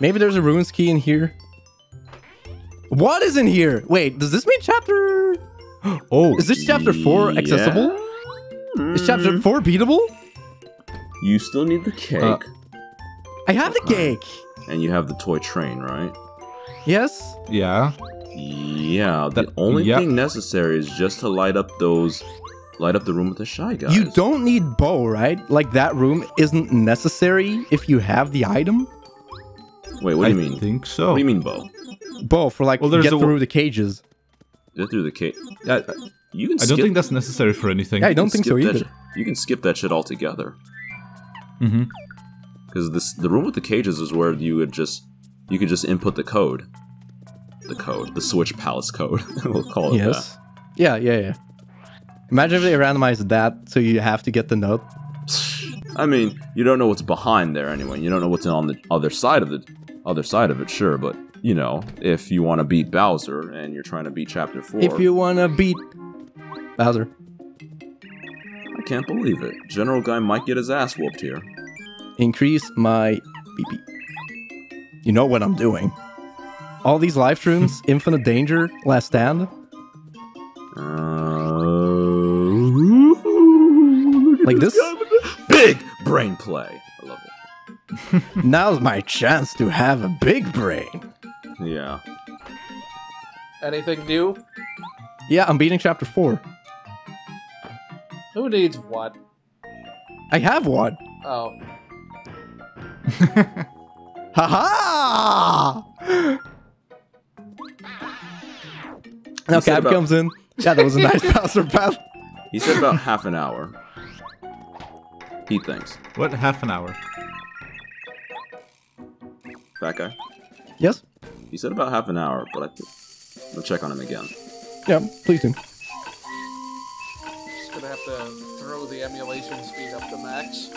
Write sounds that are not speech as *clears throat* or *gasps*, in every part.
Maybe there's a ruins key in here. What is in here? Wait, does this mean chapter? *gasps* Oh, Is this chapter four accessible? Is chapter four beatable? You still need the cake, Uh, I have the cake. and you have the toy train, right? Yes. yeah. Yeah. The That- only yeah. thing necessary is just to light up those, light up the room with the shy guys. You don't need bow, right? Like that room isn't necessary if you have the item. Wait, what do you mean? I think so. What do you mean, Bo? Bow for like Well, there's get a- through the cages. Get through the cage. I, You can. I skip, don't think that's necessary for anything. Yeah, I don't think so either. you can skip that shit altogether. hmm Because this the room with the cages is where you would just you could just input the code. The code, the Switch Palace code. *laughs* we'll call it Yes. Yeah, yeah, yeah. Imagine if they randomized that, so you have to get the note. *sighs* I mean, you don't know what's behind there anyway. You don't know what's on the other side of the other side of it, sure, but you know, if you want to beat Bowser and you're trying to beat Chapter Four, If you wanna beat Bowser, I can't believe it. General Guy might get his ass whooped here. increase my BP. You know what I'm doing. All these life shrooms, *laughs* Infinite Danger, Last Stand. Uh, *laughs* Like this? big brain play. I love it. Now's my chance to have a big brain. Yeah. Anything new? Yeah, I'm beating chapter 4. Who needs what? I have one. Oh. *laughs* Ha ha! Now You said Cap about- comes in. Yeah, that was a nice *laughs* Bowser battle. He said about half an hour. He thinks. What? Half an hour. That guy. Yes? He said about half an hour, but I th- we'll check on him again. Yeah, please do. Just gonna have to throw the emulation speed up to max.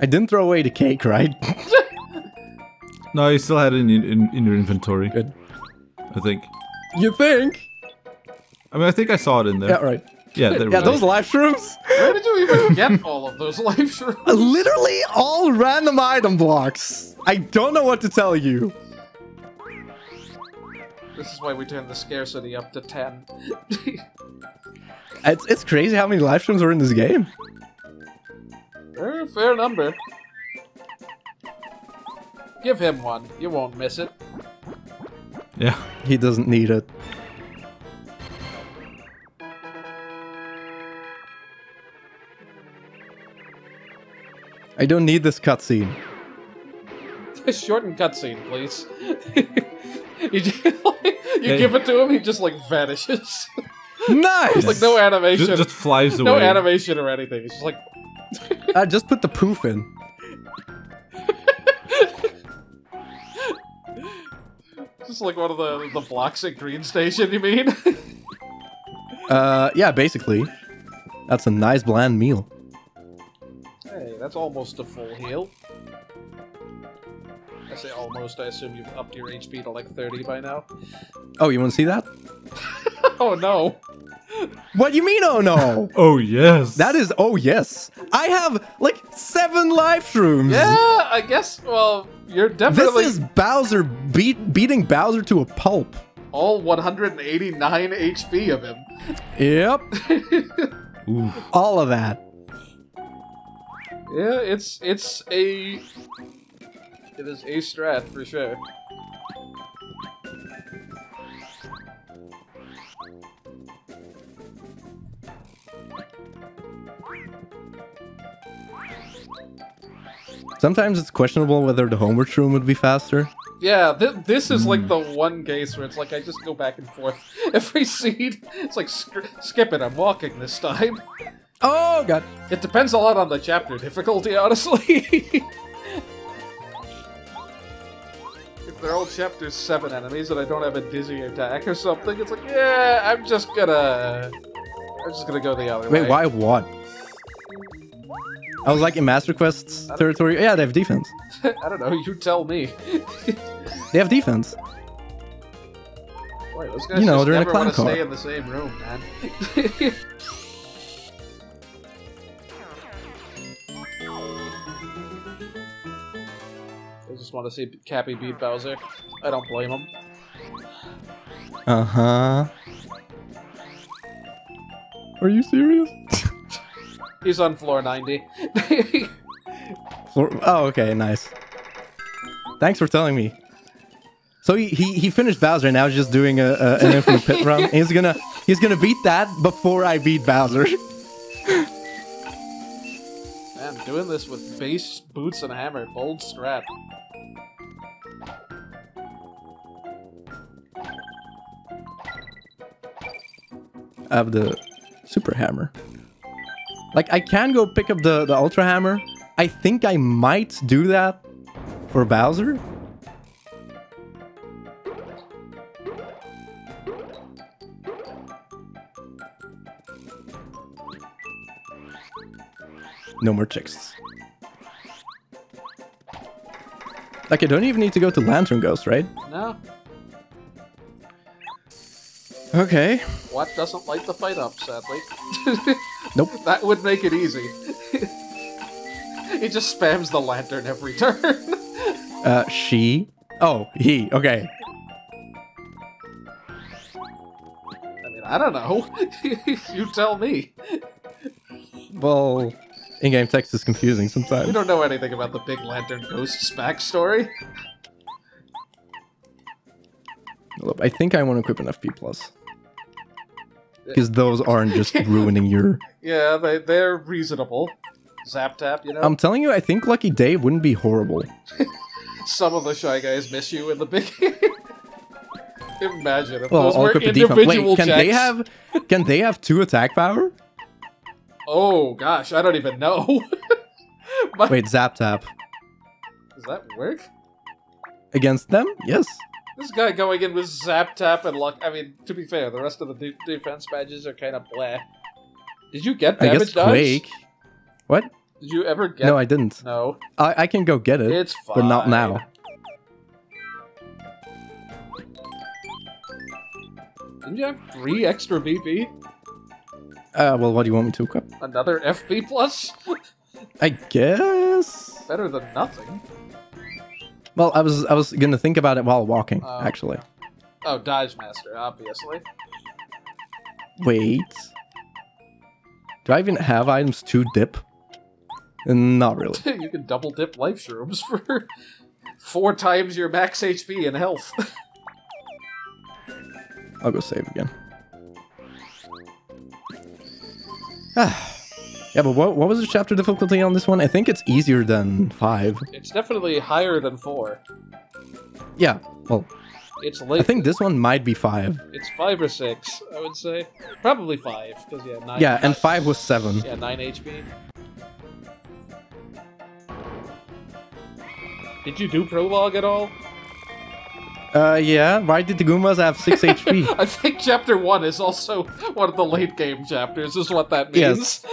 I didn't throw away the cake, right? *laughs* No, you still had it in, in, in your inventory. Good. I think. you think? I mean, I think I saw it in there. Yeah, right. Yeah, there we Yeah, go. those life shrooms? Where did you even get all of those life *laughs* shrooms? Literally all random item blocks. I don't know what to tell you. This is why we turned the scarcity up to 10. *laughs* It's, it's crazy how many life shrooms are in this game. Eh, fair number. Give him one. You won't miss it. Yeah. He doesn't need it. I don't need this cutscene. *laughs* Shorten cutscene, please. *laughs* you just, *laughs* you Hey. give it to him, he just like vanishes. Nice! like no animation. Just, just flies away. no animation or anything. It's just like I just put the poof in. just like one of the the blocks at Green Station. You mean? Uh, yeah, basically. That's a nice bland meal. Hey, that's almost a full heal. I say almost. I assume you've upped your HP to like 30 by now. Oh, you want to see that? *laughs* Oh no! What do you mean, oh no? *laughs* Oh, yes. that is, oh yes. I have like seven life shrooms. Yeah, I guess. Well, you're definitely. This is Bowser beat, beating Bowser to a pulp. all 189 HP of him. Yep. *laughs* Ooh. All of that. Yeah, it's it's a it is a strat for sure. Sometimes it's questionable whether the homeward room would be faster. Yeah, th- this is like hmm. the one case where it's like I just go back and forth *laughs* every seed. It's like sk- skip it. I'm walking this time. Oh god. It depends a lot on the chapter difficulty, *laughs* honestly. if they're all chapter seven enemies and I don't have a dizzy attack or something, it's like yeah, I'm just gonna, I'm just gonna go the other way. Wait, why what? I was like in Master Quest's territory. Yeah, they have defense. *laughs* I don't know. You tell me. *laughs* They have defense. Boy, those guys You know, they're in a clown car. stay in the same room, man. Want to see Kappy beat Bowser. I don't blame him. Uh huh. Are you serious? *laughs* He's on floor 90. *laughs* Floor- oh, okay, nice. Thanks for telling me. So he, he, he finished Bowser and now he's just doing a, a an infinite pit run. *laughs* He's gonna he's gonna beat that before I beat Bowser. Man, doing this with base, boots, and hammer. Bold strat. Have the super hammer. Like I can go pick up the the ultra hammer. I think I might do that for Bowser. No more chicks. Like I don't even need to go to Lantern Ghost, right? No? Okay. What doesn't light the fight up, sadly? *laughs* Nope. that would make it easy. he just spams the lantern every turn. Uh, she. Oh, he. Okay. I mean, I don't know. *laughs* you tell me. Well, in-game text is confusing sometimes. We don't know anything about the Big Lantern Ghost's backstory. Look, I think I want to equip an FP plus. Because those aren't just *laughs* ruining your. Yeah, they, they're reasonable. Zap tap, you know? I'm telling you, I think Lucky Day wouldn't be horrible. *laughs* Some of the Shy Guys miss you in the big... *laughs* Imagine if Well, those I'll were equip the defense. individual Wait, can they have? Can they have two attack power? Oh, gosh, I don't even know. My- Wait, Zap Tap Does that work? against them? Yes. This guy going in with Zap Tap and Luck. I mean, to be fair, the rest of the de- defense badges are kind of blah. Did you get I damage guess dodge? Quake. What? Did you ever get? No, I didn't. No, I, I can go get it, it's fine. but not now. Didn't you have three extra BP? Uh, well, what do you want me to equip? Another FP plus? *laughs* I guess. Better than nothing. Well, I was I was gonna think about it while walking. Oh. Actually, Oh, Dodge Master, obviously. wait. Do I even have items to dip? Not really. *laughs* you can double dip life shrooms for *laughs* four times your max HP and health. *laughs* I'll go save again. *sighs* Ah. Yeah, but what, what was the chapter difficulty on this one? I think it's easier than 5. it's definitely higher than four. Yeah, well, It's late. I think this one might be 5. It's five or six, I would say. Probably five, because yeah, nine. Yeah, and 5 was 7. Yeah, nine HP. Did you do prologue at all? Uh, yeah, why did the Goombas have 6 *laughs* HP? I think chapter one is also one of the late game chapters, is what that means. Yes.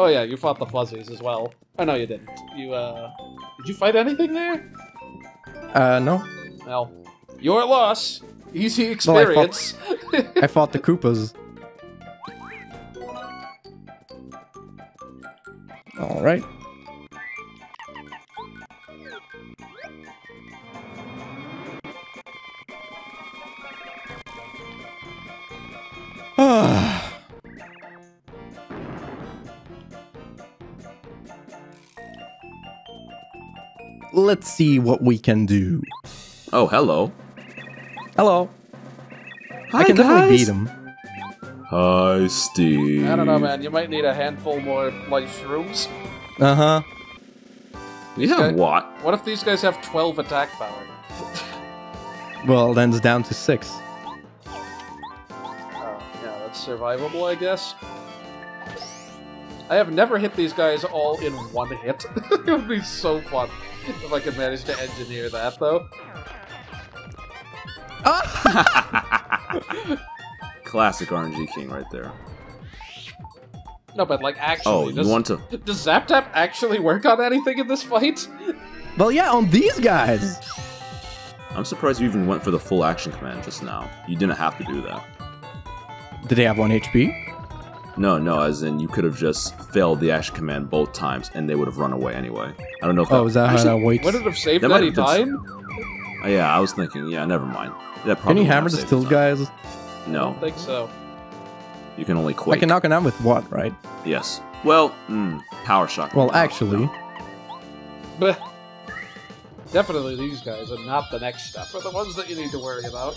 Oh yeah, you fought the fuzzies as well. Oh no, you didn't. You uh, did you fight anything there? Uh, no. Well, your loss. Easy *laughs* Well, I fought- experience. I fought the Koopas. Alright. Ah. *sighs* *sighs* Let's see what we can do. Oh, hello. Hello. Hi, I can definitely beat him. Hi, Steve. I don't know, man. You might need a handful more life shrooms. Uh huh. You have Okay. what? What if these guys have 12 attack power? Well, then it's down to six. Oh, yeah, that's survivable, I guess. I have never hit these guys all in one hit. *laughs* it would be so fun if I could manage to engineer that, though. *laughs* Classic RNG King right there. No, but like actually, Oh, you does, want to? does Zap Tap actually work on anything in this fight? Well, yeah, on these guys. I'm surprised you even went for the full action command just now. You didn't have to do that. Did they have one HP? No, no, as in you could have just failed the action command both times and they would have run away anyway. I don't know if that Oh, is that how that works? Would it have saved That any been- time? Oh, yeah, I was thinking, yeah, never mind. That probably Can probably you hammer the save still time. guys? I No, don't think so. you can only I can knock them down with what, right? Yes. Well, mm, power shock. Well, actually, But *laughs* definitely these guys, are not the next step, are the ones that you need to worry about.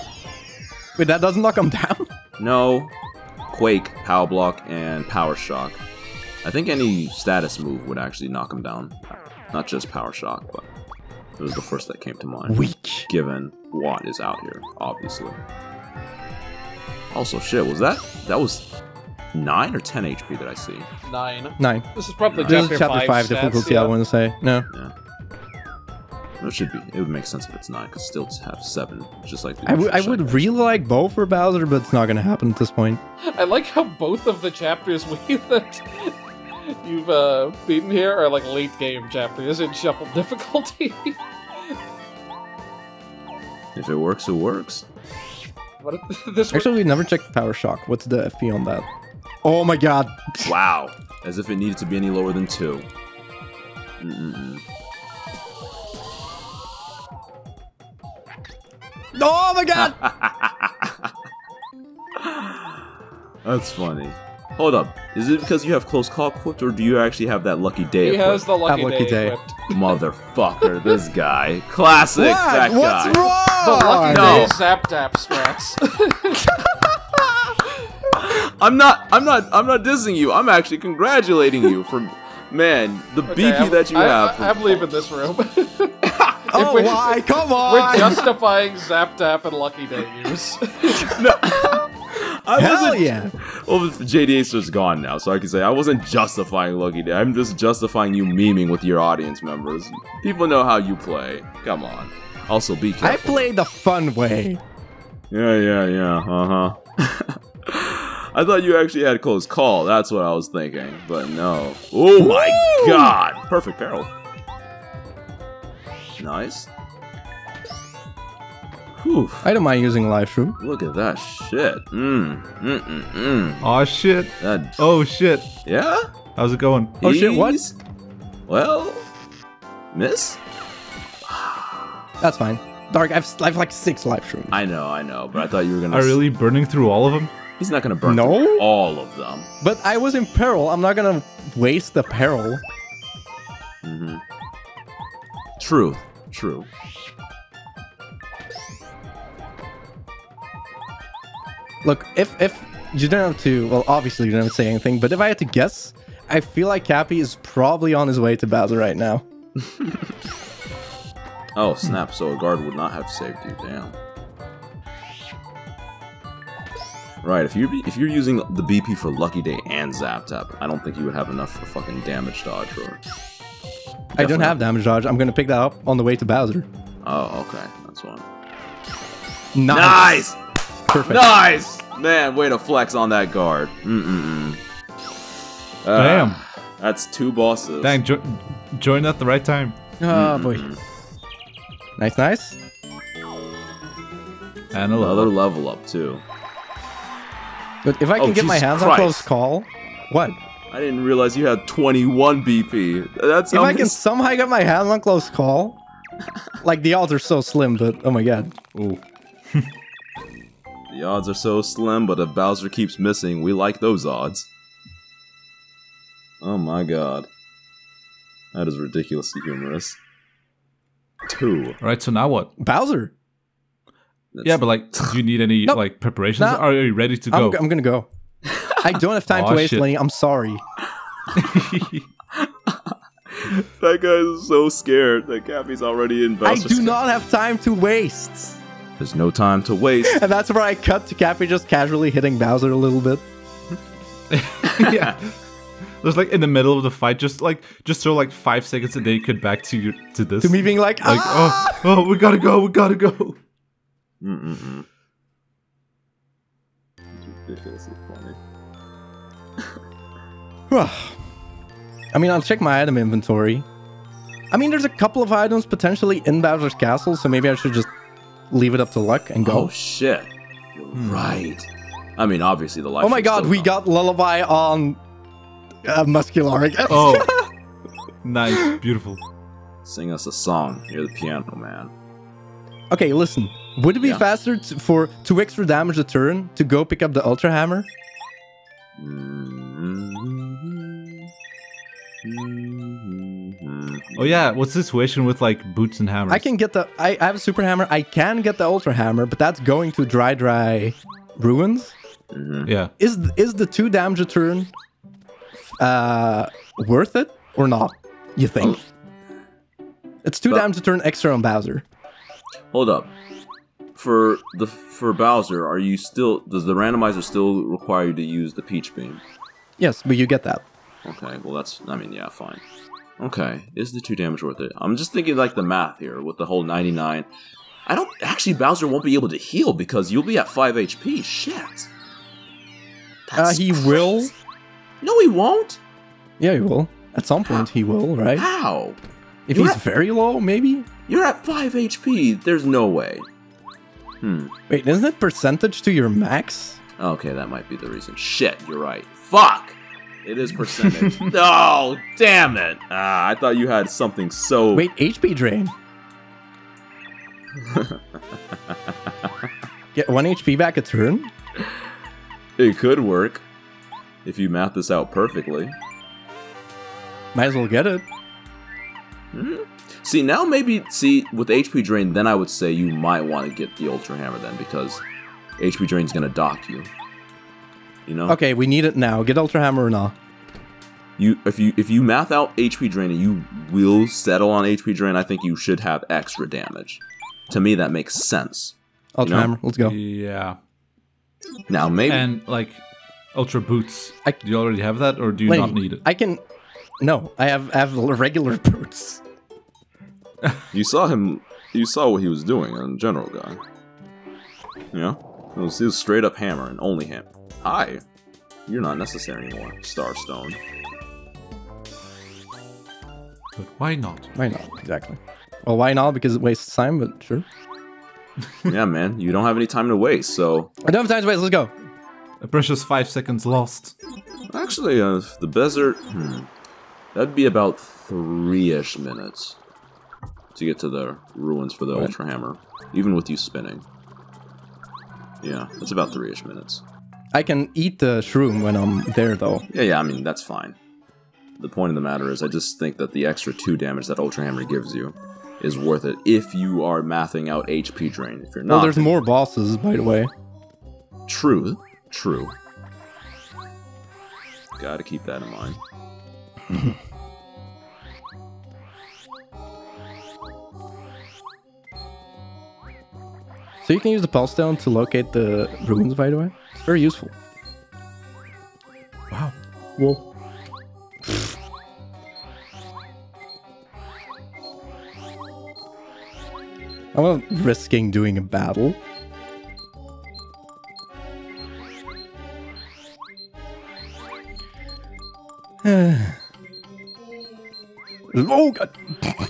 wait, that doesn't knock them down. No, quake, power block, and power shock. I think any status move would actually knock him down. Not just power shock, but it was the first that came to mind. Weak. Given Watt is out here, obviously. Also, shit, was that that was nine or ten HP that I see? Nine. Nine. This is probably This is chapter, chapter five, five stats, difficulty. yeah. I want to say no. Yeah. No, It should be. It would make sense if it's nine, because still have seven, just like the I would I would shit. really like both for Bowser, but it's not gonna happen at this point. I like how both of the chapters *laughs* we that you've uh, beaten here are like late game chapters in shuffle *laughs* difficulty. If it works, it works. what if *laughs* this Actually, we never checked Power Shock. What's the FP on that? Oh my god. Wow. As if it needed to be any lower than two. Mm-mm-mm. *laughs* Oh my god. *laughs* That's funny. Hold up. Is it because you have close call equipped, or do you actually have that lucky day he has the lucky, Have lucky day, day. equipped. *laughs* Motherfucker, this guy. Classic, that? What's guy. wrong? The lucky No. day zap tap strats. I'm not I'm not I'm not dissing you. I'm actually congratulating you for man, the Okay, BP I'm- that you I, have. I, am leaving this room. *laughs* Oh why? *laughs* Come on. We're justifying zap tap and lucky day use. *laughs* I Hell wasn't yeah. Well, the JD Acer's gone now, so I can say I wasn't justifying Lucky Day. I'm just justifying you memeing with your audience members. People know how you play. Come on. Also, be careful. I play the fun way. Yeah, yeah, yeah. Uh huh. I thought you actually had a close call. That's what I was thinking, but no. Oh my Woo! god! Perfect peril. Nice. Whew. I don't mind using life shroom. Look at that shit. Mmm. Mm mm mm. Oh shit. That. Oh shit. Yeah. How's it going? Oh, shit, what? Well, miss. That's fine. Dark, I've, I've like six life shrooms. I know, I know, but I thought you were gonna. Are really burning through all of them? He's not gonna burn No? through all of them. But I was in peril. I'm not gonna waste the peril. hmm True, true. Look, if if you don't have to, well, obviously you don't have to say anything. But if I had to guess, I feel like Kappy is probably on his way to Bowser right now. *laughs* Oh snap! So a guard would not have saved you. Damn. Right. If you're, if you're using the BP for Lucky Day and Zap Tap, I don't think you would have enough for fucking damage dodge or. I don't have damage dodge. I'm gonna pick that up on the way to Bowser. Oh, okay. That's one. Nice. Perfect. Nice! Man, way to flex on that guard. Mm-mm-mm. Uh, Damn. That's two bosses. Dang, jo- joined at the right time. Oh boy. Nice, nice. And a Another level. level up, too. But if I Oh, can get my Jesus hands on close call, what? I didn't realize you had 21 BP. That's If how I can somehow get my hands on close call, like the odds are so slim, but oh my god. Ooh. *laughs* The odds are so slim, but if Bowser keeps missing, we like those odds. Oh my god. That is ridiculously humorous. Two. Right, so now what? Bowser, That's- Yeah, but like, do you need any Nope. like preparations? No. Are you ready to I'm, go? I'm gonna go. I don't have time Aw, to waste, shit. Lenny. I'm sorry. *laughs* that guy is so scared that Kappy's already in I Bowser's do not have time to waste. There's no time to waste. And that's where I cut to Kappy just casually hitting Bowser a little bit. *laughs* yeah. Just like in the middle of the fight, just like just throw like five seconds and then you could back to your, to this. To me being like, like, ah! oh, oh, we gotta go, we gotta go. Mm-mm-mm. Ridiculously funny. I mean, I'll check my item inventory. I mean, there's a couple of items potentially in Bowser's castle, so maybe I should just leave it up to luck and go. Oh shit. You're Hmm. right. I mean, obviously the life. Oh my god, we come. got Lullaby on uh, Muscular, Oh, *laughs* nice, beautiful. Sing us a song. You're the piano man. Okay, listen. Would it be Yeah. faster to, for two extra damage a turn to go pick up the Ultra Hammer? Oh yeah, what's the situation with like boots and hammers? I can get the. I, I have a Super Hammer. I can get the Ultra Hammer, but that's going to Dry Dry Ruins. Mhm. Yeah. Is is the two damage a turn uh, worth it or not? You think? It's two But- damage a turn extra on Bowser. Hold up. For the for Bowser, are you still? Does the randomizer still require you to use the Peach Beam? Yes, but you get that. Okay, well that's. I mean, yeah, fine. Okay, is the two damage worth it? I'm just thinking like the math here with the whole 99. I don't actually. Bowser won't be able to heal because you'll be at five HP. Shit. Uh, he will. No, he won't. Yeah, he will. At some point, he will, right? How? If You're he's at- very low, maybe. You're at five HP. There's no way. Hmm. Wait, isn't it percentage to your max? Okay, that might be the reason. Shit, you're right. Fuck! It is percentage. *laughs* oh, damn it! Ah, I thought you had something so. Wait, HP drain. *laughs* Get one HP back a turn. It could work. If you math this out perfectly. Might as well get it. Hmm. See, now maybe, see, with HP Drain, then I would say you might want to get the Ultra Hammer then, because HP Drain's gonna dock you. You know? Okay, we need it now. Get Ultra Hammer or not? You if you if you math out HP drain and you will settle on HP drain, I think you should have extra damage. To me, that makes sense. Ultra know? Hammer, let's go. Yeah. Now maybe And like ultra boots. I- do you already have that or do you Wait, not need it? I can. No, I have I have regular *laughs* boots. *laughs* you saw him, you saw what he was doing on General Guy. Yeah, it was, it was straight up hammer and only him. Hi, you're not necessary anymore, Starstone. But why not? Why not? Exactly. Well, why not? Because it wastes time, but sure. *laughs* yeah, man, you don't have any time to waste. So I don't have time to waste. Let's go. A precious five seconds lost. actually, uh, the desert, hmm, that'd be about three-ish minutes to get to the ruins for the Right. Ultra Hammer, even with you spinning. Yeah, it's about three-ish minutes. I can eat the shroom when I'm there, though. Yeah, yeah, I mean, that's fine. The point of the matter is, I just think that the extra 2 damage that Ultra Hammer gives you is worth it if you are mathing out HP drain. If you're Well, not, there's more bosses, by the way. True, true. Gotta keep that in mind. *laughs* So you can use the pulse stone to locate the ruins, by the way. It's very useful. Wow. Whoa. *sighs* I'm not risking doing a battle. *sighs* oh god! *laughs*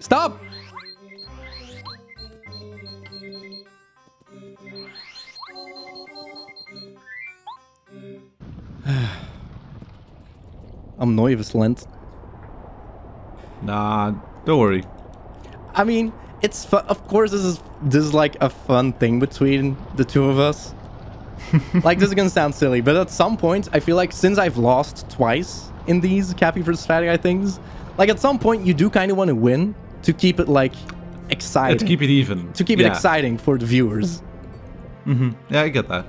Stop! I'm nervous, Nah, don't worry. I mean, it's of course this is this is like a fun thing between the two of us. *laughs* like this is gonna sound silly, but at some point I feel like since I've lost twice in these Kappy versus Fatty Guy things, like at some point you do kind of want to win to keep it like exciting. Let's keep it even. to keep yeah. it exciting for the viewers. hmm Yeah, I get that.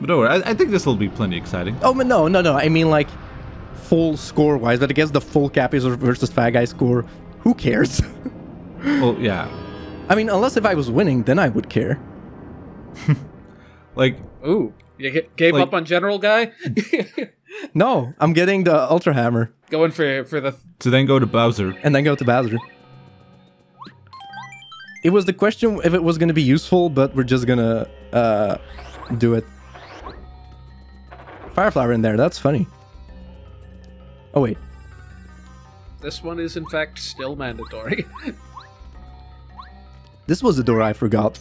But don't worry, I, I think this will be plenty exciting. Oh but no, no, no. I mean like full score wise, but I guess the full Kappy versus Fat Guy score, who cares? *laughs* well, yeah. I mean, unless if I was winning, then I would care. *laughs* Like, Ooh, you gave Like- up on General Guy? *laughs* No, I'm getting the Ultra Hammer Going for for the to then go to Bowser. and then go to Bowser. It was the question if it was going to be useful, but we're just going to uh, do it. Fireflower in there. That's funny. Oh, wait. This one is, in fact, still mandatory. *laughs* this was the door I forgot.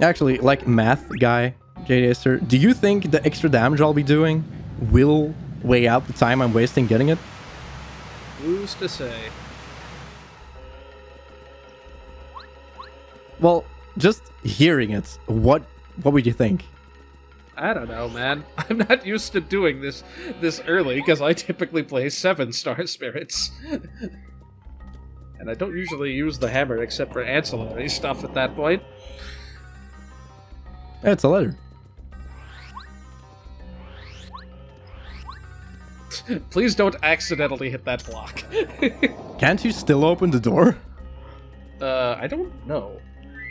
Actually, like math guy, JDaster, do you think the extra damage I'll be doing will weigh out the time I'm wasting getting it? Who's to say? Well, just hearing it, what what would you think? I don't know, man. *laughs* I'm not used to doing this this early because I typically play seven star *laughs* spirits. and I don't usually use the hammer except for ancillary stuff at that point. It's a letter. *laughs* Please don't accidentally hit that block. Can't you still open the door? uh, I don't know.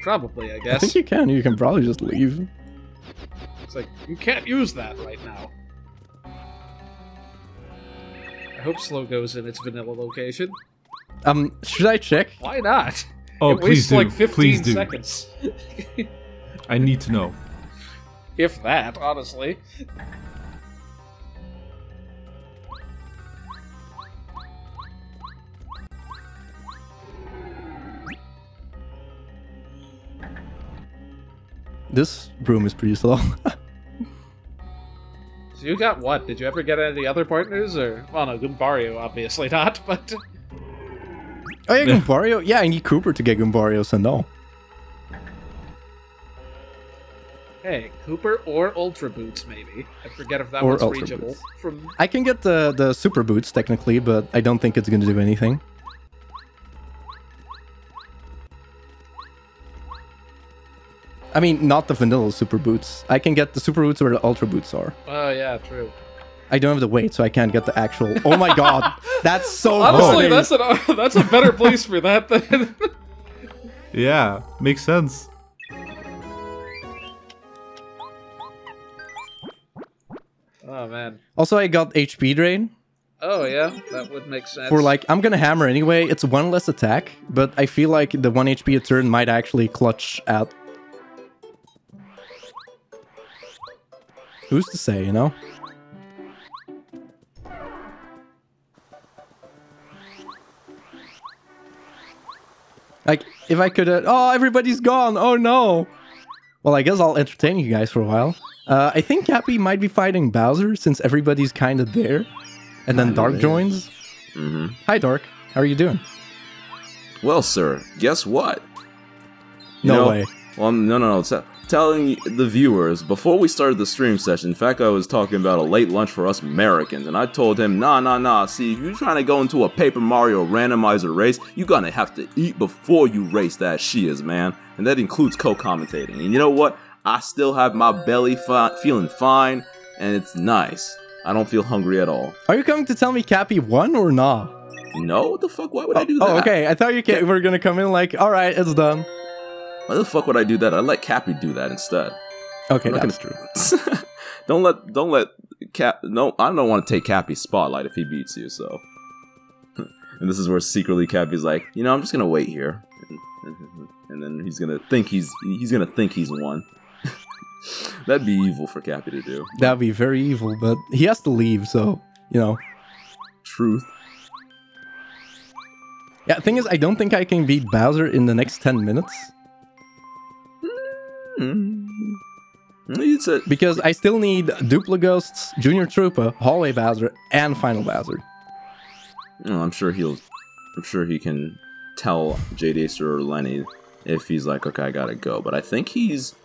Probably, I guess. I think you can. You can probably just leave. It's like, you can't use that right now. I hope slow goes in its vanilla location. Um, should I check? Why not? Oh, it please wastes do. like 15 please do. seconds. I need to know. *laughs* if that, honestly. This room is pretty slow. *laughs* So you got what? Did you ever get any other partners? Or, well, no, Goombario obviously not, *laughs* but. oh yeah, Goombario. Yeah, I need Kooper to get Goombario, so no. Hey, Kooper or Ultra Boots, maybe. I forget if that Or one's Ultra reachable. Boots. From I can get the the super boots technically, but I don't think it's gonna do anything. I mean, not the vanilla super boots. I can get the super boots where the ultra boots are. Oh yeah, true. I don't have the weight, so I can't get the actual. Oh my god, *laughs* that's so Honestly, funny. that's a *laughs* that's a better place for that than. *laughs* Yeah, makes sense. oh man. Also, I got HP drain Oh yeah, that would make sense. for like I'm gonna hammer anyway. It's one less attack, but I feel like the one HP a turn might actually clutch out. Who's to say, you know? Like, if I could... Uh, oh, everybody's gone! Oh, no! Well, I guess I'll entertain you guys for a while. Uh, I think Kappy might be fighting Bowser, since everybody's kind of there. And then Dark joins. hmm Hi, Dark. How are you doing? Well, sir, guess what? You No know- way. Well, no, no, no. T- telling the viewers before we started the stream session. In fact, I was talking about a late lunch for us Americans, and I told him, "Nah, nah, nah. See, if you're trying to go into a Paper Mario randomizer race, you gonna have to eat before you race that shiz, man. And that includes co-commentating. And you know what? I still have my belly fi- feeling fine, and it's nice. I don't feel hungry at all. Are you coming to tell me Kappy won or not? No, what the fuck? Why would I oh, do oh, that? Oh, okay. I thought you ca- were gonna come in like, all right, it's done. Why the fuck would I do that? I'd let Kappy do that instead. Okay, that's true. *laughs* don't let don't let Cap no I don't want to take Kappy's spotlight if he beats you, so *laughs* and this is where secretly Kappy's like, you know, I'm just gonna wait here. *laughs* And then he's gonna think he's he's gonna think he's won. That'd be evil for Kappy to do. That'd be very evil, but he has to leave, so you know. Truth. Yeah, thing is, I don't think I can beat Bowser in the next ten minutes Hmm. It's a, because I still need Duplighosts, Junior Troopa, Hallway Bowser, and Final Bowser. you I'm sure he'll I'm sure he can tell Jade or Lenny if he's like, okay, I gotta go. But I think he's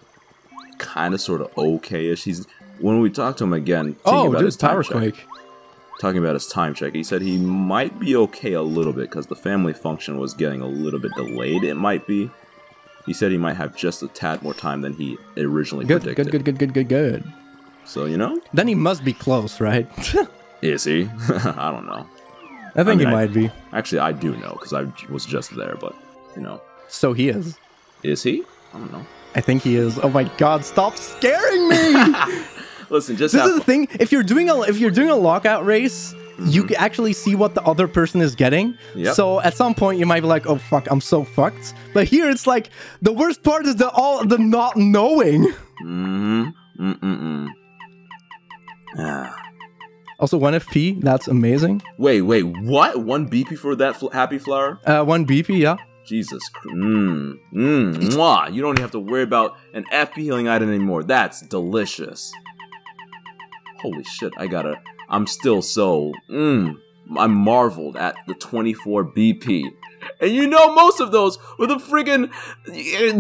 kind of sort of okay-ish. He's when we talked to him again. Oh, about dude, his time Power check- Quake. talking about his time check, he said he might be okay a little bit because the family function was getting a little bit delayed. It might be. He said he might have just a tad more time than he originally Good, predicted. good, good, good, good, good, good. So you know, Then he must be close, right? *laughs* is he? *laughs* I don't know. I think mean, he I- might be. Actually, I do know because I was just there. But you know, So he is. is he? I don't know. I think he is. Oh my god, stop scaring me! *laughs* Listen, just this is the thing. If you're doing a if you're doing a lockout race, you actually see what the other person is getting. Mm-hmm. Yep. So at some point you might be like, "Oh fuck, I'm so fucked." But here it's like the worst part is the all the not knowing. Mm-hmm. Mm-mm-mm. Ah. Also, one FP, that's amazing. Wait, wait, what? One BP for that fl- happy flower? Uh, one BP, yeah. Jesus. Mmm. Mmm. Mwah. You don't even have to worry about an FP healing item anymore. That's delicious. Holy shit. I gotta. I'm still so. Mmm. I'm marveled at the 24 BP. And you know most of those were the friggin'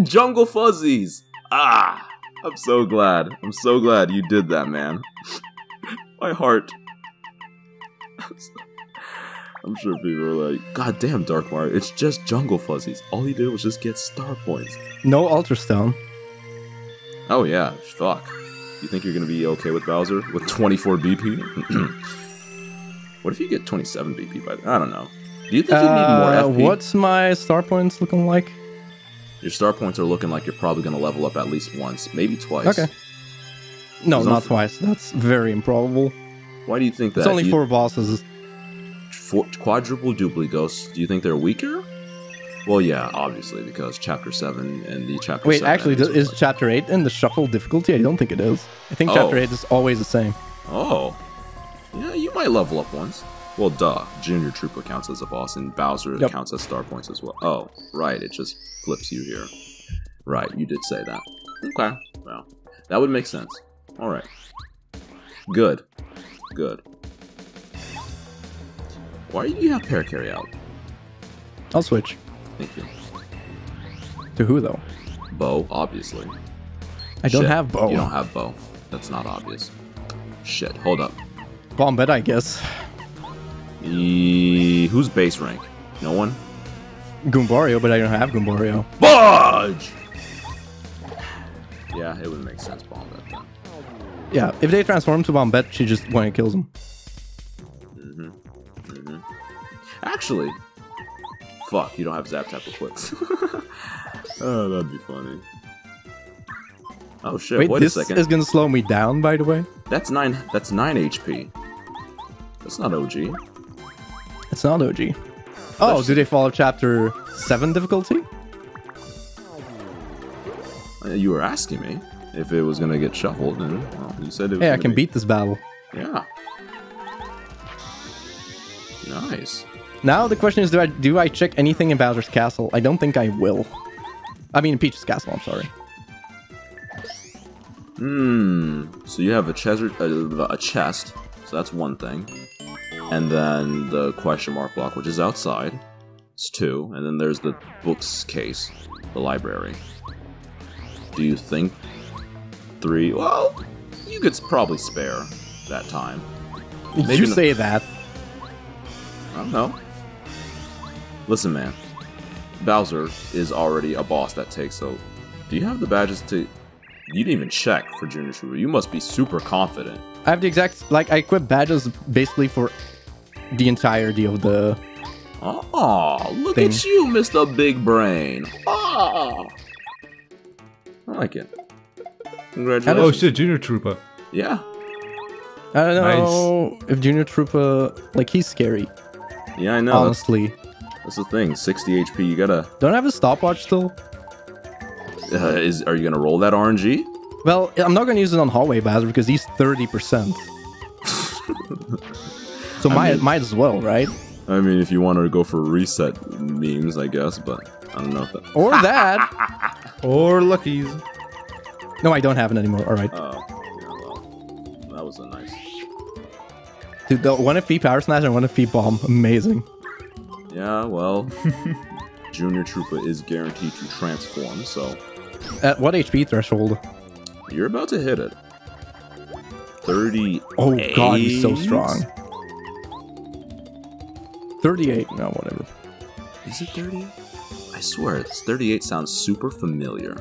jungle fuzzies. Ah. I'm so glad. I'm so glad you did that, man. *laughs* My heart. *laughs* I'm sure people are like, God damn, Dark Mario, it's just jungle fuzzies. All he did was just get star points. No Ultra Stone. Oh yeah, fuck. You think you're gonna be okay with Bowser with 24 BP? *clears throat* what if you get 27 BP by? I don't know. Do you think you need more Uh, FP? what's my star points looking like? Your star points are looking like you're probably gonna level up at least once, maybe twice. Okay. No, not not- twice. That's very improbable. Why do you think that? It's only You- four bosses. four, quadruple duplighosts. Do you think they're weaker? Well, yeah, obviously because chapter seven and the chapter. Wait, actually, is like- Chapter 8 in the shuffle difficulty? I don't think it is. I think Oh. Chapter 8 is always the same. Oh, yeah, you might level up once. Well, duh. Junior Troopa counts as a boss, and Bowser Yep. counts as star points as well. Oh, right. It just flips you here. Right, you did say that. Okay, well, that would make sense. All right. Good. Good. Why do you have Parakarry out? I'll switch. Thank you. To who, though? Bow, obviously. I don't Shit, have bow. You don't have bow. That's not obvious. Shit, hold up. Bombette, I guess. E- who's base rank? No one? Goombario, but I don't have Goombario. Fudge! Yeah, it would make sense, Bombette then. Yeah, if they transform to Bombette, she just one kills him. Mm-hmm. Mm-hmm. Actually, fuck, you don't have Zap Tap equipped. *laughs* oh, that'd be funny. Oh shit, Wait, wait this a second. is gonna slow me down, by the way. That's nine that's nine HP. That's not OG. It's not OG. Oh, do they follow Chapter 7 difficulty? Uh, You were asking me if it was gonna get shuffled, and well, you said it was Hey, I can be- beat this battle. Yeah. Nice. Now the question is, do I do I check anything in Bowser's Castle? I don't think I will. I mean, Peach's Castle. I'm sorry. Hmm. So you have a chest, uh, a chest. So that's one thing, and then the question mark block, which is outside. It's two, and then there's the books case, the library. Do you think three? Well, you could probably spare that time. Maybe you say that. I don't know. Listen, man. Bowser is already a boss that takes. So, do you have the badges to? You didn't even check for Junior Troopa. You must be super confident. I have the exact like I equip badges basically for the entirety of the. Oh, look Thing. at you, Mr. Big Brain. Oh, I like it. Congratulations. Oh shit, Junior Troopa. Yeah, I don't know if Junior Troopa like he's scary. yeah, I know. Honestly, that's the thing. 60 HP. You gotta. don't I have a stopwatch still. Uh, is are you gonna roll that RNG? Well, I'm not gonna use it on hallway Bowser because he's thirty percent. *laughs* so might mean- might as well, right? I mean, if you want to go for reset memes, I guess, but I don't know if that. Or that. *laughs* Or Luckies. no, I don't have it anymore. All right, Oh, yeah, well, that was a nice. dude. The one FP Power Smash and one FP Bomb, amazing. Yeah, well, *laughs* Junior Troopa is guaranteed to transform, so At what HP threshold? you're about to hit it. 30. Oh god, he's so strong. 38. No, whatever. Is it 38? I swear, it's 38 sounds super familiar.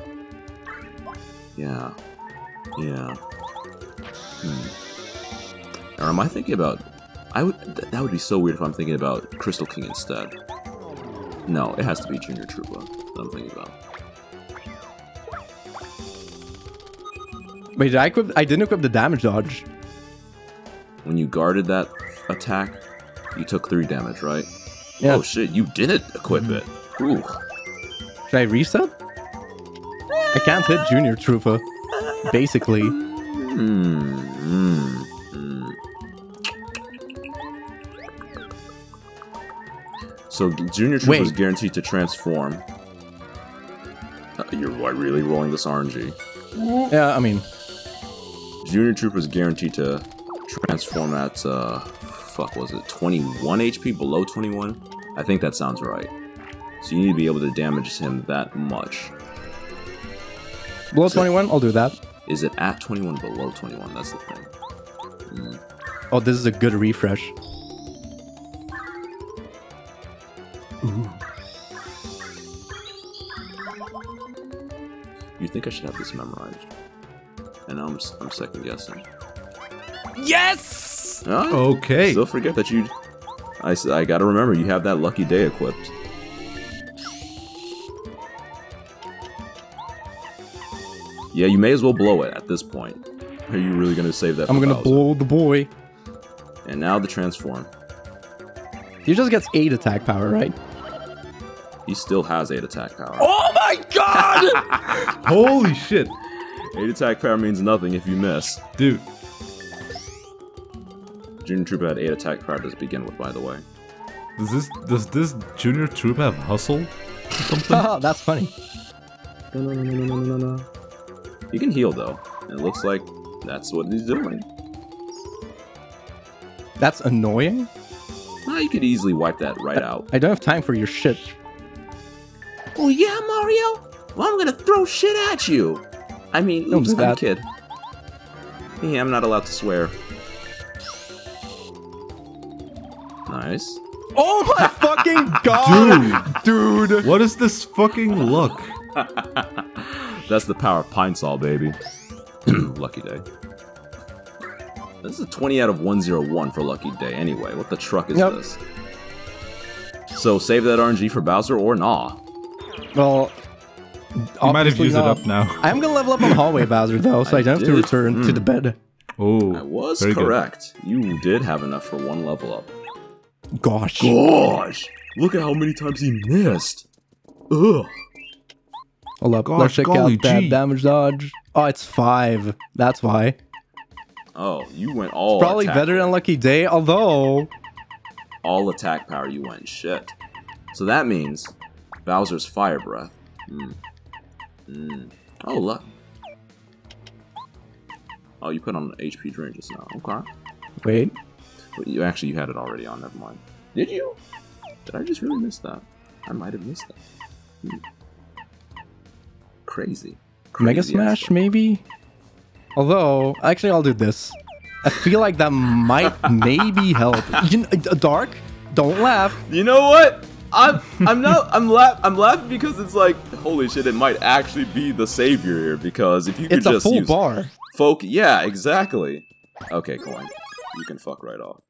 Yeah. Yeah. Hmm. Or am I thinking about. I would. Th- that would be so weird if I'm thinking about Crystal King instead. No, it has to be Junior Troopa that I'm thinking about. Wait, did I equip? I didn't equip the damage dodge. When you guarded that attack, you took 3 damage, right? Yeah. Oh shit, you didn't equip it. Ooh. Should I reset? I can't hit Junior Troopa. Basically. Hmm. hmm, So Junior Troop Wait. was guaranteed to transform. Uh, you're what, really rolling this RNG? Yeah, I mean, Junior Troop was guaranteed to transform at uh, fuck was it 21 HP below 21? I think that sounds right. So you need to be able to damage him that much. below So- 21, I'll do that. Is it at 21 below 21? That's the thing. Mm. Oh, this is a good refresh. Think I should have this memorized? And I'm s- I'm second guessing. Yes! Huh? Okay. Still forget that you. I, I gotta remember you have that lucky day equipped. Yeah, you may as well blow it at this point. Are you really gonna save that? I'm for gonna Bowser? blow the boy. And now the transform. He just gets 8 attack power, right? He still has eight attack power. Oh my god! *laughs* Holy shit, Eight attack power means nothing if you miss. dude. Junior Troopa had eight attack power to begin with, by the way. Does this does this junior troop have hustle? Or *laughs* something? Haha, *laughs* That's funny. No, no, no, no, no, no, no, no. You can heal though. It looks like that's what he's doing. That's annoying. Ah, you could easily wipe that right out. I don't have time for your shit. Oh yeah, Mario. Well, I'm gonna throw shit at you. I mean, Don't oops, I'm a kid. Yeah, I'm not allowed to swear. Nice. Oh my *laughs* fucking god! Dude! Dude! What is this fucking look? *laughs* That's the power of Pine Sol, baby. *clears throat* Lucky Day. This is a 20 out of 101 for Lucky Day anyway. What the truck is Yep. this? So save that RNG for Bowser or nah? Well, You might have obviously used not. it up now. *laughs* I'm gonna level up on Hallway *laughs* Bowser though, so I, I don't have to did. return to Mm. the bed. Oh, I was very good. correct. You did have enough for one level up. Gosh. Gosh! Look at how many times he missed! Ugh! Hold up, Gosh, let's check golly out that damage dodge. Oh, it's five. That's why. Oh, you went all Probably attack, better than Lucky Day, although all attack power. You went shit. So that means Bowser's Fire Breath. Mm. Mm. Oh, look. Oh, you put on an HP drain just now. Okay. wait. But you actually you had it already on. Never mind. Did you? Did I just really miss that? I might have missed that. Hmm. Crazy. Mega Smash, ass- maybe? Although, actually, I'll do this. I feel like that might *laughs* maybe help. You kn- uh, Dark, don't laugh. You know what? I'm I'm not I'm laugh I'm laughing because it's like holy shit it might actually be the savior here because if you could It's a full use bar. folk yeah exactly okay coin you can fuck right off